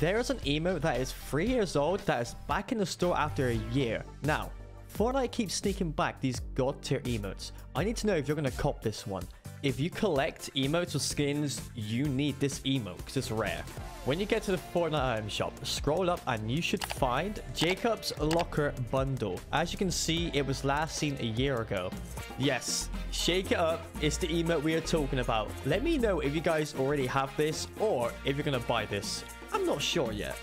There's an emote that is 3 years old that is back in the store after a year. Now, Fortnite keeps sneaking back these god tier emotes. I need to know if you're gonna cop this one. If you collect emotes or skins, you need this emote because it's rare. When you get to the Fortnite item shop, scroll up and you should find Jacob's Locker Bundle. As you can see, it was last seen a year ago. Yes, shake it up. It's the emote we are talking about. Let me know if you guys already have this or if you're gonna buy this. I'm not sure yet.